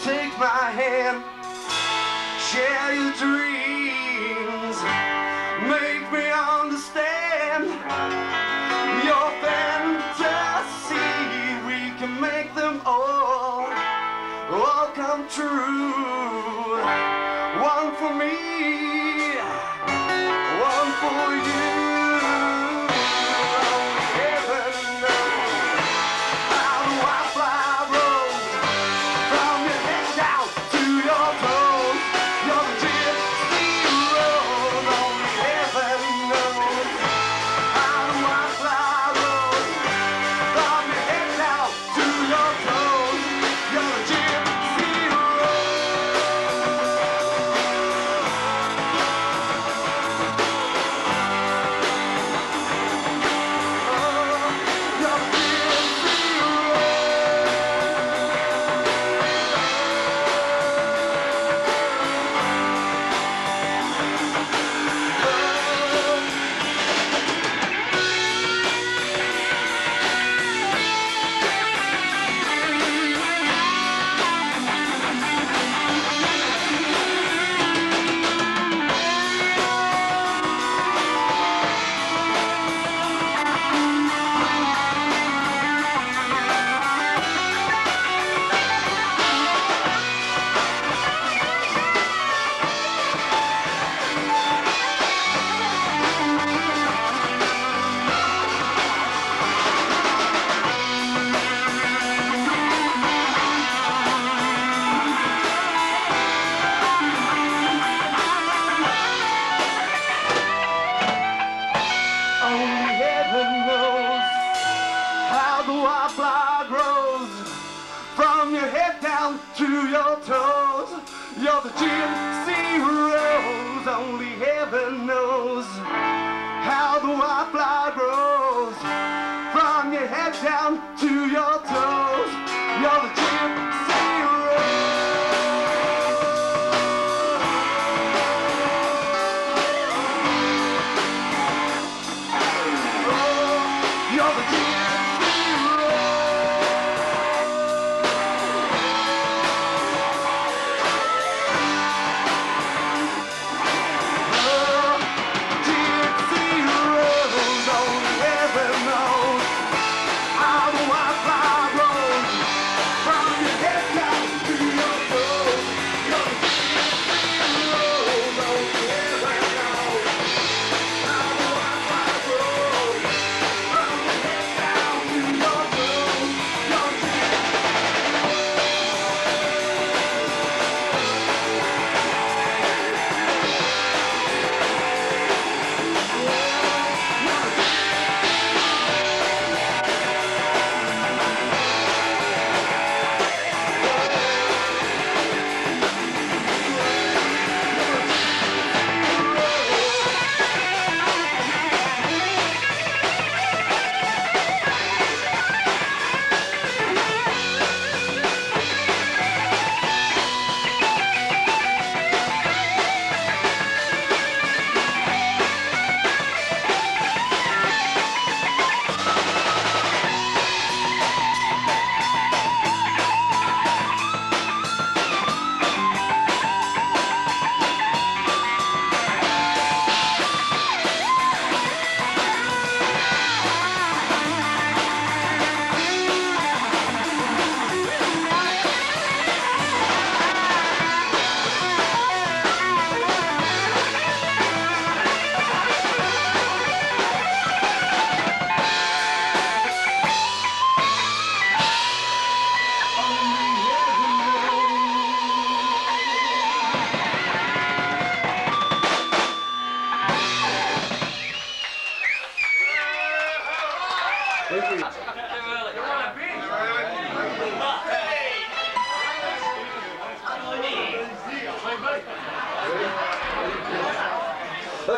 take my hand, share your dreams, make me understand your fantasy. We can make them all, all come true. One for me, one for you. You're the gypsy rose. Only heaven knows how the wildflower grows from your head down to your toes. You're the gypsy rose. Oh, you're the gypsy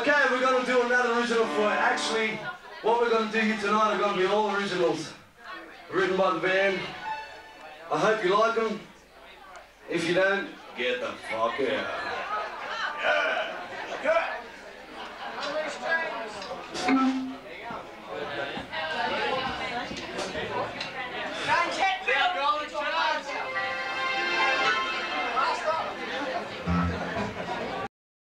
going to do another original for. Actually, what we're going to do here tonight are going to be all originals written by the band. I hope you like them. If you don't, get the fuck out.